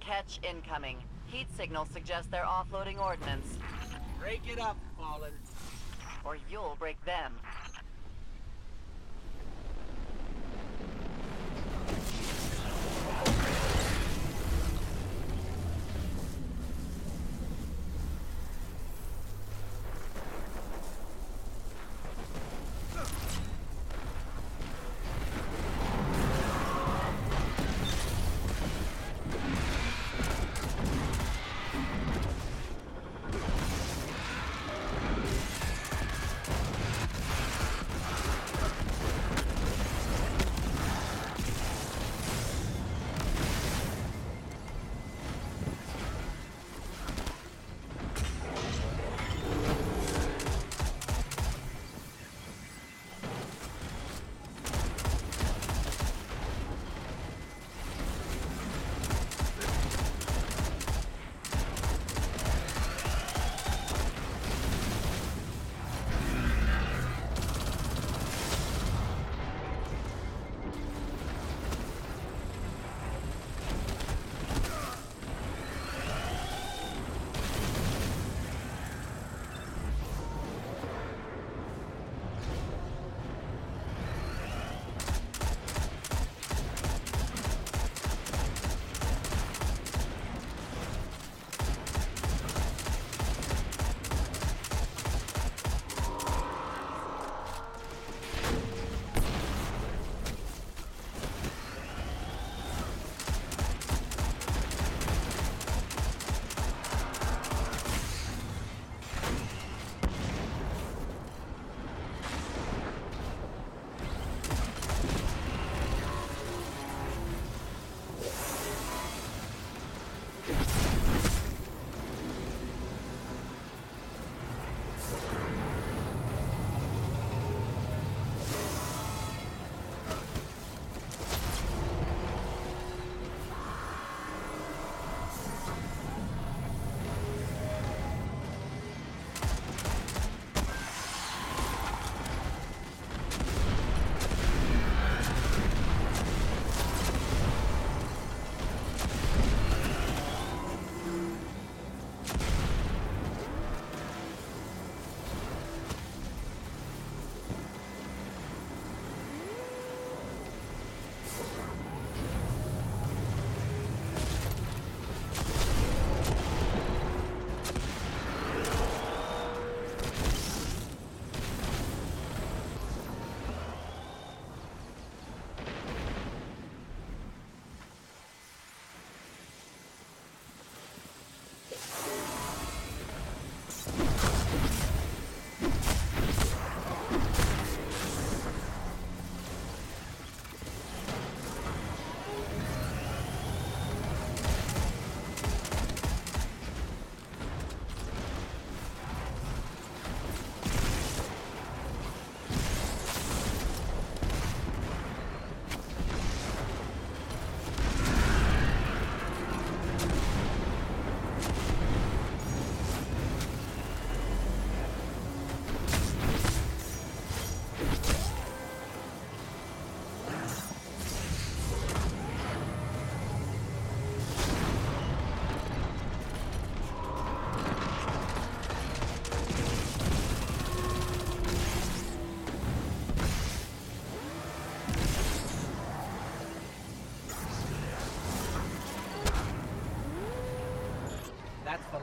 Catch incoming. Heat signals suggest they're offloading ordnance. Break it up, Fallen. Or you'll break them.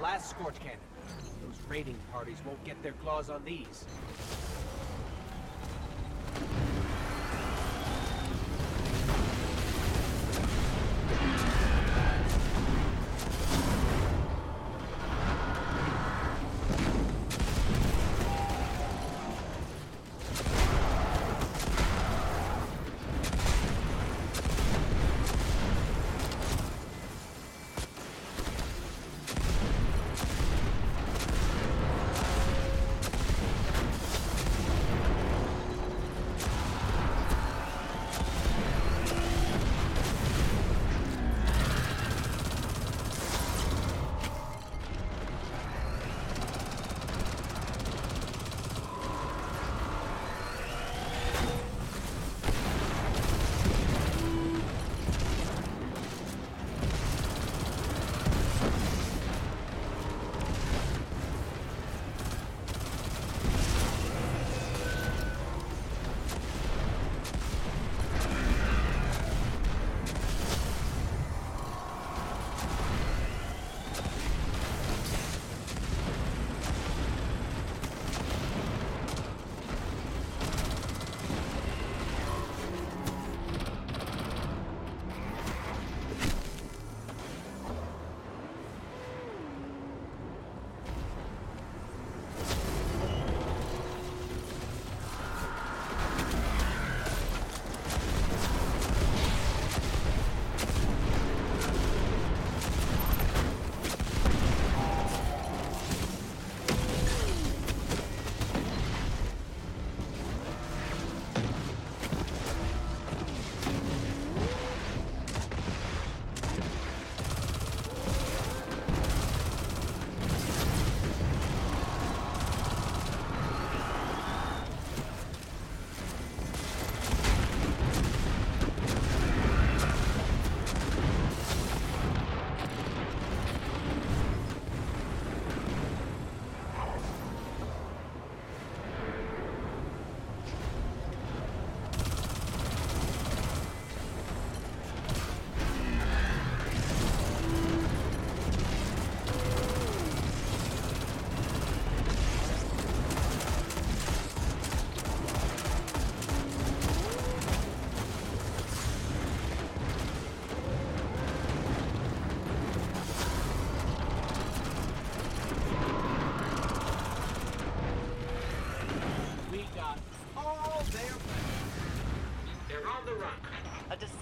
Last Scorch Cannon. Those raiding parties won't get their claws on these.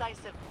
decisive.